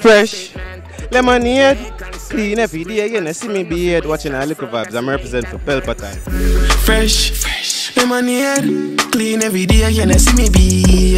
Fresh. Lemonade. Clean every day. You I see me be here watching our little vibes. I'm representing for Pelpa Time. Fresh, fresh. Lemonade, clean every day, you I see me be